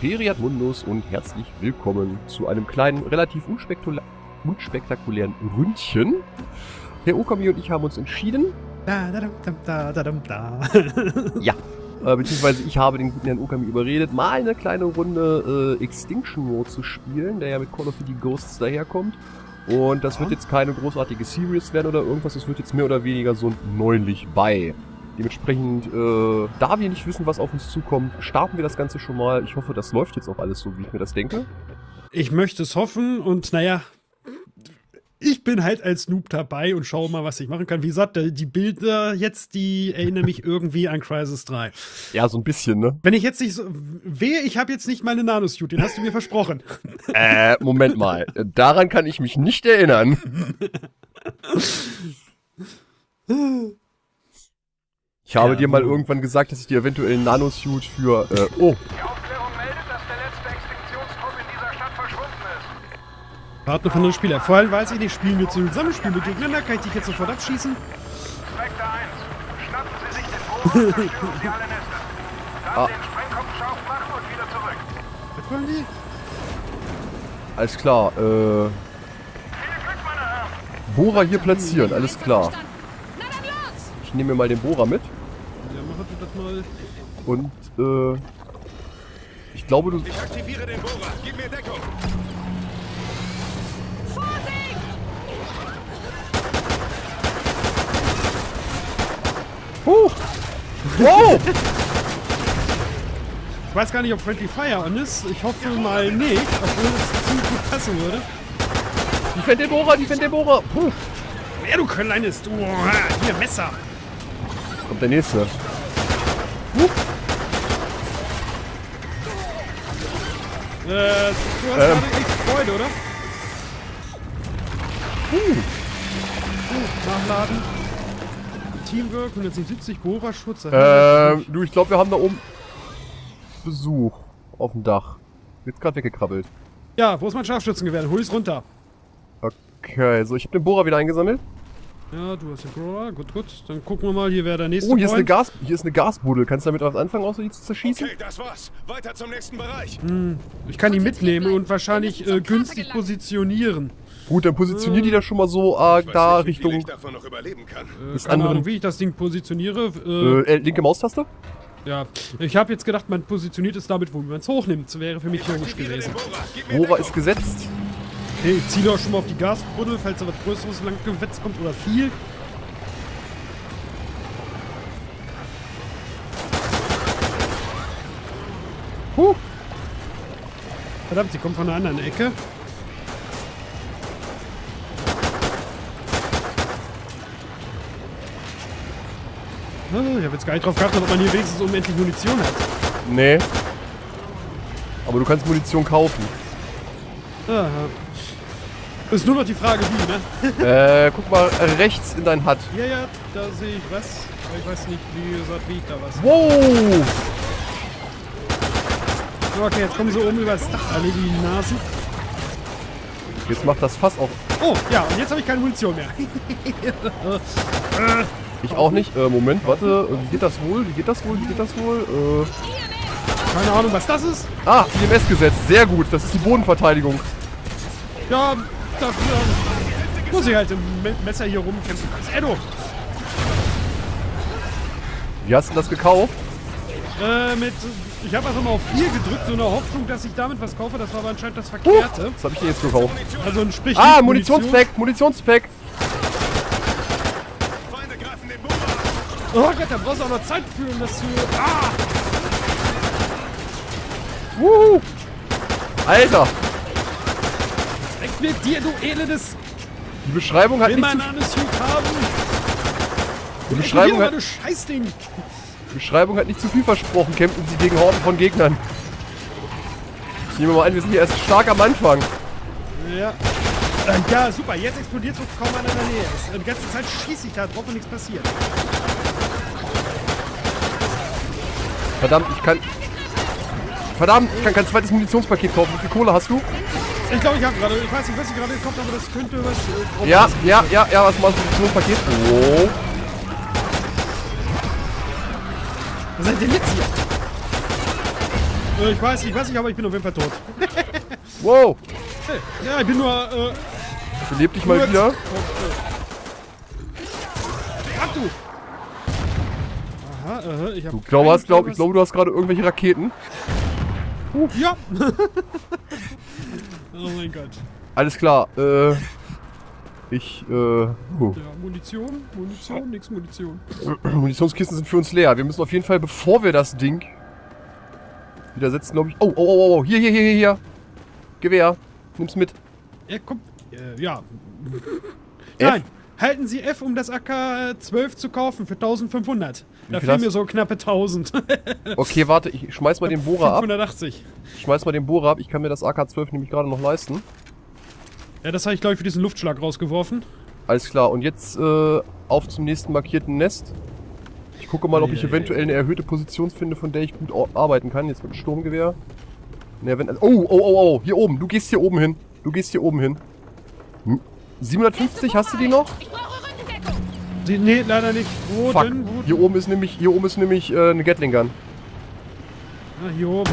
Periat Mundus und herzlich willkommen zu einem kleinen, relativ unspektakulä unspektakulären Ründchen. Herr Okami und ich haben uns entschieden. Da, da, da, da, da, da. ja. Äh, beziehungsweise ich habe den guten Herrn Okami überredet, mal eine kleine Runde äh, Extinction Mode zu spielen, der ja mit Call of Duty Ghosts daherkommt. Und das wird jetzt keine großartige Series werden oder irgendwas, es wird jetzt mehr oder weniger so neulich bei. Dementsprechend, äh, da wir nicht wissen, was auf uns zukommt, starten wir das Ganze schon mal. Ich hoffe, das läuft jetzt auch alles so, wie ich mir das denke. Ich möchte es hoffen und naja, ich bin halt als Noob dabei und schaue mal, was ich machen kann. Wie gesagt, die Bilder jetzt, die erinnern mich irgendwie an Crisis 3. Ja, so ein bisschen, ne? Wenn ich jetzt nicht so. Wehe, ich habe jetzt nicht meine Nanosuit, den hast du mir versprochen. Äh, Moment mal. Daran kann ich mich nicht erinnern. Ich habe Ja, dir mal irgendwann gesagt, dass ich dir eventuell einen Nanosuit für. Äh, oh, Die Aufklärung meldet, dass der letzte Extinktionstrupp in dieser Stadt verschwunden ist. Partner von einem Spieler. Vor allem weiß ich nicht, spielen wir zusammen, spielen wir gegeneinander, kann ich dich jetzt sofort abschießen? Spectre 1, schnappen Sie sich den Boden und zerstören Sie alle Nester. Dann Ah. den Sprengkopf scharf machen und wieder zurück. Was wollen die? alles klar. Äh, Viel Glück, meine Herren. Bohrer hier platzieren, alles klar. Ich nehme mir mal den Bohrer mit Ja, mach du das mal. und äh, ich glaube, du. Ich aktiviere den Bohrer. Gib mir Deckung. Vorsicht! Huch! Wow! Ich weiß gar nicht, ob Friendly Fire on ist. Ich hoffe mal nicht, obwohl es ziemlich gut passen würde. Die fände den Bohrer, die fände den Bohrer. Puh. Wer du kleines, du. Hier, Messer. Kommt der nächste. Äh, du hast Ähm. gerade echt Freude, oder? Uh, nachladen. Teamwork, 170, Bohrerschutz. Ähm, du, ich glaube, wir haben da oben Besuch auf dem Dach. Jetzt gerade weggekrabbelt. Ja, wo ist mein Scharfschützengewehr? Hol ich's runter. Okay, so, ich habe den Bohrer wieder eingesammelt. Ja, du hast den Brawler. Gut, gut. Dann gucken wir mal, hier wäre der nächste Oh, hier ist, eine. Gas, hier ist eine Gasbuddel. Kannst du damit was anfangen, außer die zu zerschießen? Okay, das war's. Weiter zum nächsten Bereich. Ich kann die mitnehmen und wahrscheinlich äh, günstig positionieren. Gut, dann positionier die da schon mal so äh, da nicht, Richtung ich davon noch überleben kann. Äh, Das keine andere- Ahnung, wie ich das Ding positioniere. Äh, äh, äh, linke Maustaste. Ja, ich habe jetzt gedacht, man positioniert es damit, wo man es hochnimmt. Das wäre für mich logisch gewesen. Bohrer. Ist gesetzt. Okay, ich ziehe doch schon mal auf die Gasbuddel, falls da was Größeres lang gewetzt kommt oder viel. Huh. Verdammt, sie kommt von einer anderen Ecke. Ah, Ich habe jetzt gar nicht drauf geachtet, ob man hier wenigstens unendlich Munition hat. Nee. Aber du kannst Munition kaufen. Aha. Ist nur noch die Frage, wie, ne? äh, guck mal rechts in dein Hut. Ja, ja, da sehe ich was. Aber ich weiß nicht, wie gesagt, wie ich da was. Wow! So, okay, jetzt kommen sie oben übers Dach, alle die Nasen. Jetzt macht das Fass auch. Oh, ja, und jetzt habe ich keine Munition mehr. Ich auch nicht. Äh, Moment, warte. Äh, Wie geht das wohl? Wie geht das wohl? Wie geht das wohl? Äh, Keine Ahnung, was das ist. ah, IMS gesetzt. Sehr gut. Das ist die Bodenverteidigung. Ja, dafür muss ich halt im Me- Messer hier rumkämpfen. Als Edo. Wie hast du das gekauft? Äh, mit. Ich habe einfach mal auf 4 gedrückt, so eine Hoffnung, dass ich damit was kaufe. Das war aber anscheinend das Verkehrte. Was habe ich dir jetzt gekauft? Also ein Sprich. Ah, Munitionspack. Munitionspack. Oh Gott, da brauchst du auch noch Zeit für, um das zu. Ah! Wuhu. Alter. Weg mit dir, du elendes. Die Beschreibung hat Will nicht mein zu, Nanosuit haben. die Beschreibung hat, Scheißding. die Beschreibung hat nicht zu viel versprochen. Kämpfen sie gegen Horden von Gegnern. Ich nehme mal an, wir sind hier erst stark am Anfang. Ja. Äh, Ja, super. Jetzt explodiert es, wo kaum einer in der Nähe ist. Die ganze Zeit schieße ich da drauf und nichts passiert. Verdammt, ich kann... Verdammt, ich kann kein zweites Munitionspaket kaufen. Wie viel Kohle hast du? Ich glaube, ich habe gerade, ich weiß nicht, was ich gerade gekauft habe, aber das könnte was. äh, Ja, was- ja, ja, ja, was machst du? Munitionspaket? Oh. Was seid ihr denn jetzt hier? Äh, ich weiß, ich weiß nicht, aber ich bin auf jeden Fall tot. Wow, ja, ich bin nur, äh, beleb dich mal kurz- wieder. Oh. Ab du! Aha, aha, ich hab Du glaub, hast, glaub, ich glaube, du hast gerade irgendwelche Raketen. Was- Ja! oh mein Gott. Alles klar, äh. Ich, äh. huh. Ja, Munition, Munition, nix Munition. Munitionskisten sind für uns leer. Wir müssen auf jeden Fall, bevor wir das Ding wieder setzen, glaube ich. Oh, oh, oh, oh, hier, hier, hier, hier, hier. Gewehr. Nimm's mit. Ja, komm. Äh, ja. Nein, halten Sie F, um das AK-12 zu kaufen für 1500. Da viel fehlen mir so knappe 1000. Okay, warte, ich schmeiß mal den Bohrer ab. 580. Ich schmeiß mal den Bohrer ab. Ich kann mir das AK-12 nämlich gerade noch leisten. Ja, das habe ich, glaube ich, für diesen Luftschlag rausgeworfen. Alles klar, und jetzt äh, auf zum nächsten markierten Nest. Ich gucke mal, ob ich eventuell eine erhöhte Position finde, von der ich gut ar- arbeiten kann. Jetzt mit dem Sturmgewehr. Ne, wenn, oh, oh, oh, oh, hier oben. Du gehst hier oben hin. Du gehst hier oben hin. Hm. 750, hast du die noch? Ich brauche Rückendeckung. Die, nee, leider nicht. Wo Fuck. denn? Wo Hier oben ist nämlich, hier oben ist nämlich äh, eine Gatling Gun. Ah, hier oben.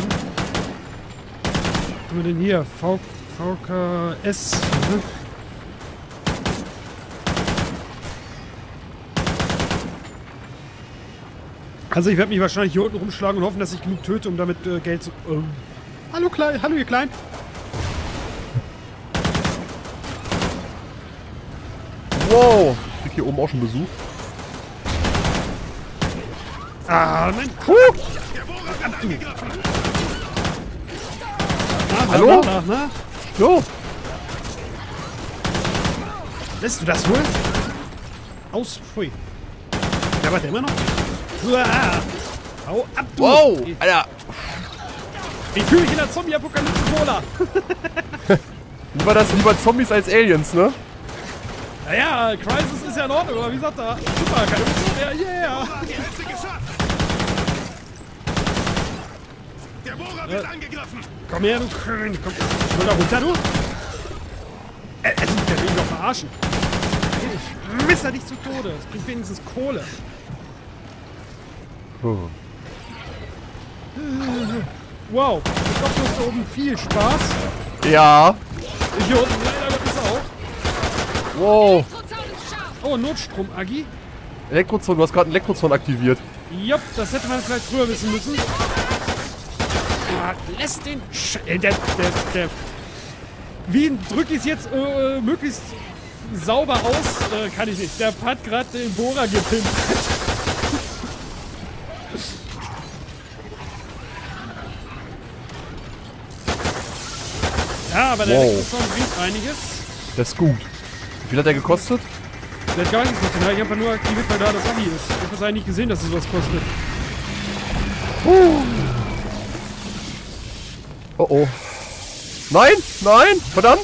Was haben wir denn hier? V VKS. Ne? Also ich werde mich wahrscheinlich hier unten rumschlagen und hoffen, dass ich genug töte, um damit äh, Geld zu... Ähm. Hallo Klein, hallo ihr Klein. Wow. Ich krieg hier oben auch schon Besuch. Ah. Der angegriffen. Na, Hallo? Na, na, na. So. Lässt du das wohl? Aus, pfui. Ja, warte, immer noch? Uah. Hau ab, du! Wow. Ich, Alter. ich fühle mich in der Zombie-Apokalypse wohler. Lieber das, lieber Zombies als Aliens, ne? Naja, Crisis ist ja in Ordnung, aber wie sagt er? Super, keine Mission mehr, yeah! Der Bohrer wird angegriffen. Komm her, du König, komm. Hol da runter, du! Äh, äh, der will mich doch verarschen. Ich messer dich zu Tode. Das bringt wenigstens Kohle. Oh. Wow, ich glaube, du hast da oben viel Spaß. Ja. Hier unten auch. Wow. Oh, Notstrom, Agi. Elektrozone, du hast gerade einen Elektrozone aktiviert. Jupp, das hätte man vielleicht früher wissen müssen. Ah, lässt den Sch äh, der, der, der Wie drücke ich es jetzt äh, möglichst sauber aus? Äh, kann ich nicht. Der hat gerade den Bohrer gepimpt. ja, aber der Wow. Elektrozaun bringt einiges. Das ist gut. Wie viel hat der gekostet? Der hat gar nicht gekostet. Ich einfach nur aktiviert, weil da das Abi ist. Ich habe das eigentlich nicht gesehen, dass es was kostet. Oh oh. Nein, nein, verdammt.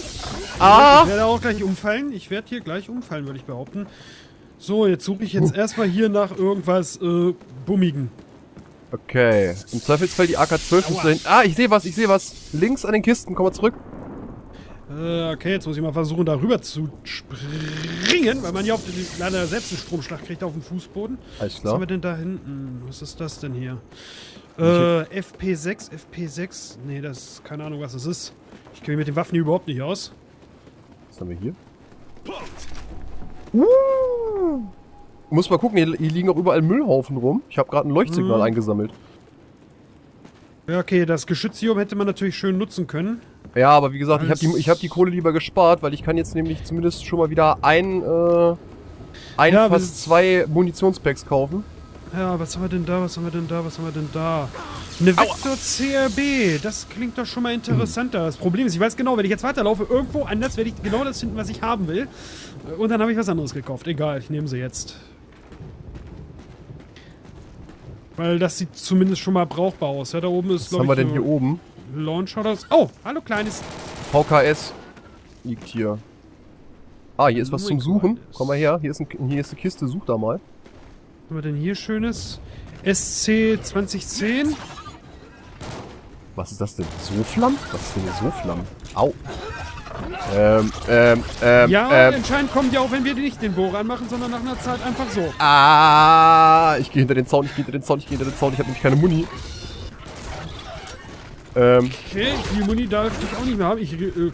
Ah. Ich werde auch gleich umfallen. Ich werde hier gleich umfallen, würde ich behaupten. So, jetzt suche ich jetzt erstmal hier nach irgendwas äh, Bummigen. Okay. Im Zweifelsfall die AK-12 müsste dahin. Ah, ich sehe was, ich sehe was. Links an den Kisten, komm mal zurück. Äh, okay, jetzt muss ich mal versuchen, da rüber zu springen, weil man ja auf den, leider selbst einen Stromschlag kriegt auf dem Fußboden. Alles Was klar. haben wir denn da hinten? Was ist das denn hier? Äh, FP6, FP6. Nee, das ist keine Ahnung, was das ist. Ich kenne mich mit den Waffen hier überhaupt nicht aus. Was haben wir hier? Uh. Muss mal gucken, hier, hier liegen auch überall Müllhaufen rum. Ich habe gerade ein Leuchtsignal Mhm. eingesammelt. Ja, okay, das Geschütz hier oben hätte man natürlich schön nutzen können. Ja, aber wie gesagt, ich habe die, ich hab die Kohle lieber gespart, weil ich kann jetzt nämlich zumindest schon mal wieder ein, äh, ein, Ja, fast zwei Munitionspacks kaufen. Ja, was haben wir denn da? Was haben wir denn da? Was haben wir denn da? Eine Vector CRB. Das klingt doch schon mal interessanter. Das Problem ist, ich weiß genau, wenn ich jetzt weiterlaufe, irgendwo anders werde ich genau das finden, was ich haben will. Und dann habe ich was anderes gekauft. Egal, ich nehme sie jetzt. Weil das sieht zumindest schon mal brauchbar aus. Ja, da oben ist, Was haben wir denn hier oben? Launcher oder so. Oh, hallo kleines. VKS liegt hier. Ah, hier ist was zum Suchen. Komm mal her, hier ist, ein, hier ist eine Kiste, such da mal. Was haben wir denn hier schönes? SC 2010. Was ist das denn? Soflam? Was ist denn eine Soflam? Au. Ähm, ähm, ähm, Ja, ähm. anscheinend kommt ja auch, wenn wir nicht den Bohrer anmachen, sondern nach einer Zeit einfach so. Ah, ich gehe hinter den Zaun, ich gehe hinter den Zaun, ich gehe hinter den Zaun, ich habe nämlich keine Muni. Ähm, Okay, viel Muni darf ich auch nicht mehr haben. Ich, äh, ich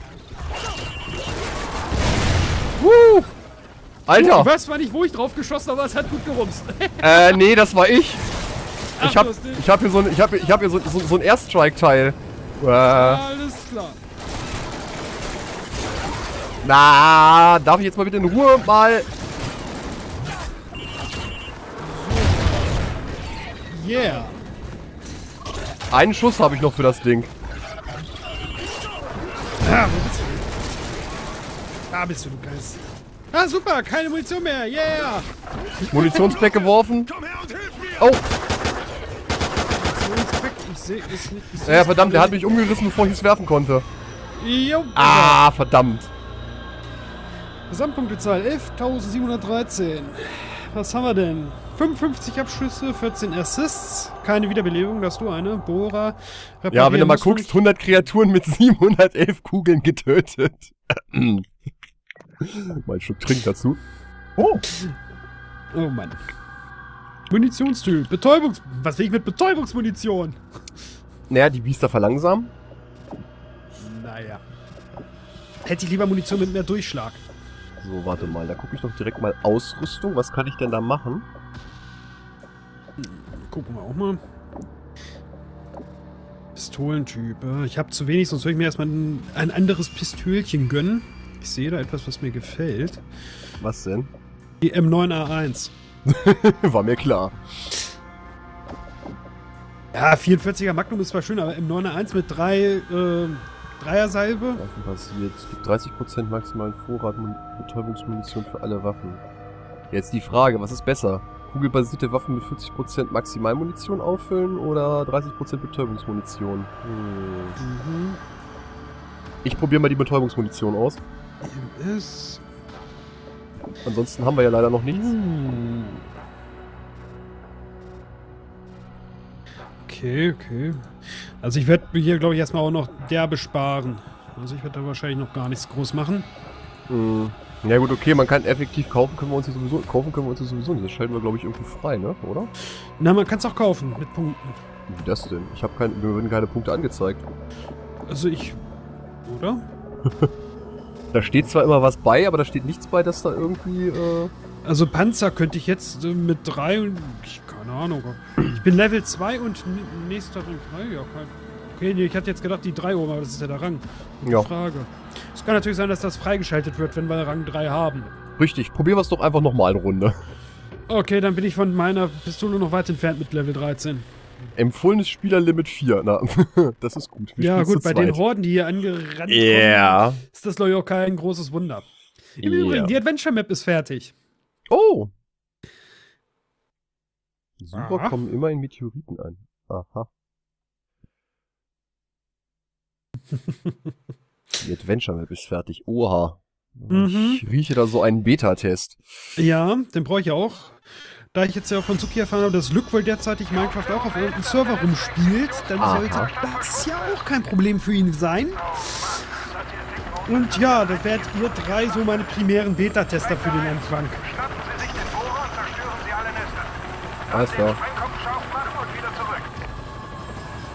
Alter! weiß zwar nicht, wo ich drauf geschossen habe, aber es hat gut gerumst. Äh, nee, das war ich. Ich hab, ich hab hier so ein, ich hab, ich hab hier so, so, so ein Airstrike-Teil. Äh, Alles klar. Na, darf ich jetzt mal bitte in Ruhe mal... Yeah. Einen Schuss habe ich noch für das Ding. Wo bist du? Da bist du, du Geist. Ah, super, keine Munition mehr. Yeah. Munitionspack geworfen. Oh, Munitionspakt, Ich sehe es nicht. Ich seh ja verdammt, der hat mich umgerissen, bevor ich es werfen konnte. Jo. Ah, verdammt. Gesamtpunktezahl 11.713. Was haben wir denn? 55 Abschüsse, 14 Assists, keine Wiederbelebung, da hast du eine. Bohrer. Ja, wenn du mal guckst, 100 Kreaturen mit 711 Kugeln getötet. mal einen Schluck Trink dazu. Oh, Oh Mann. Munitionstyp. Betäubungs... Was will ich mit Betäubungsmunition? naja, die Biester verlangsamen. Naja. Hätte ich lieber Munition mit mehr Durchschlag. So, warte mal, da gucke ich doch direkt mal Ausrüstung. Was kann ich denn da machen? Gucken wir auch mal. Pistolentyp. äh, Ich habe zu wenig, sonst würde ich mir erstmal ein, ein anderes Pistölchen gönnen. Ich sehe da etwas, was mir gefällt. Was denn? Die M9A1. War mir klar. Ja, 44er Magnum ist zwar schön, aber M9A1 mit drei äh, Dreiersalbe. Waffen basiert. Es gibt 30% maximalen Vorrat Mun- Betäubungsmunition für alle Waffen. Jetzt die Frage, was ist besser? Kugelbasierte Waffen mit 40% Maximalmunition auffüllen oder 30% Betäubungsmunition? Hm. Mhm. Ich probiere mal die Betäubungsmunition aus. MS. Ansonsten haben wir ja leider noch nichts. Hm. Okay, okay. Also ich werde hier, glaube ich, erstmal auch noch derbe sparen. Also ich werde da wahrscheinlich noch gar nichts groß machen. Hm. Ja gut, okay, man kann effektiv kaufen, können wir uns hier sowieso, kaufen können wir uns hier sowieso nicht. Das schalten wir, glaube ich, irgendwie frei, ne? Oder? Na, man kann es auch kaufen mit Punkten. Wie das denn? Ich habe kein, mir werden keine Punkte angezeigt. Also ich. Oder? Da steht zwar immer was bei, aber da steht nichts bei, dass da irgendwie, äh... Also Panzer könnte ich jetzt äh, mit drei und. Ich, keine Ahnung. Ich bin Level 2 und nächster Rang 3. Ja, kein. Okay, nee, ich hatte jetzt gedacht, die 3 oben, aber das ist ja der Rang. Ja. Frage. Es kann natürlich sein, dass das freigeschaltet wird, wenn wir Rang 3 haben. Richtig, probieren wir es doch einfach nochmal eine Runde. Okay, dann bin ich von meiner Pistole noch weit entfernt mit Level 13. Empfohlenes Spielerlimit 4. Na, das ist gut. Wir ja, gut, bei den. Horden, die hier angerannt Ja. kommen, ist das glaube ich auch kein großes Wunder. Im Ja. Übrigen, die Adventure Map ist fertig. Oh! Super kommen immer in Meteoriten ein. Aha. Die Adventure Map ist fertig. Oha. Mhm. Ich rieche da so einen Beta-Test. Ja, den brauche ich auch. Da ich jetzt ja von Zuki erfahren habe, dass Luke wohl derzeitig Minecraft auch auf irgendeinem Server rumspielt, dann Aha. sollte das ja auch kein Problem für ihn sein. Und ja, da werdet ihr drei so meine primären Beta-Tester für den Anfang. Schnappen Sie sich den Bohrer und zerstören Sie alle Nester. Alles klar.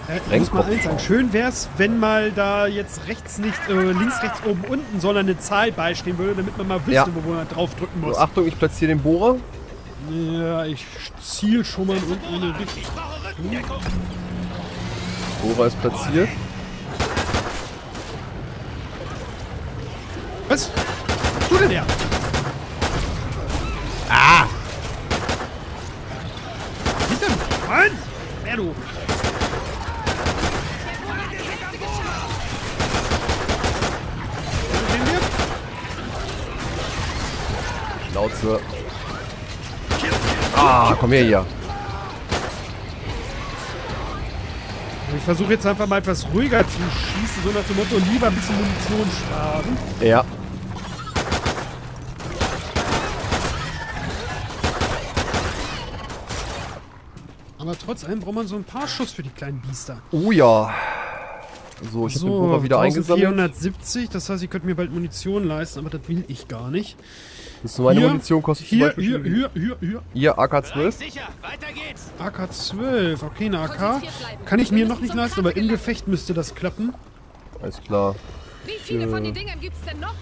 Äh, ich muss mal eins sagen, schön wär's, wenn mal da jetzt rechts nicht, äh, links, rechts, oben, unten, sondern eine Zahl beistehen würde, damit man mal wüsste, Ja. wo man draufdrücken muss. So, Achtung, ich platziere den Bohrer. Ja, ich ziel schon mal unten in eine Richtung. Bohrer ist platziert. Was? Was tut denn der? Ah! Hinter mir! Mann! Wer du? Schnauze. Ah, komm her hier. Ich versuche jetzt einfach mal etwas ruhiger zu schießen, so nach dem Motto, lieber ein bisschen Munition sparen. Ja. Aber trotz allem braucht man so ein paar Schuss für die kleinen Biester. Oh ja. So, ich habe den So, Bohrer wieder eingesammelt. 1470, das heißt, ich könnte mir bald Munition leisten, aber das will ich gar nicht. Das ist meine Hier, Munition kostet zum Hier, Beispiel hier, hier, hier, hier. Hier, AK-12. Sicher, weiter geht's. AK-12, okay, eine AK. Kann ich mir noch nicht leisten, aber im Gefecht müsste das klappen. Alles klar. Wie viele von den Dingen gibt's denn noch?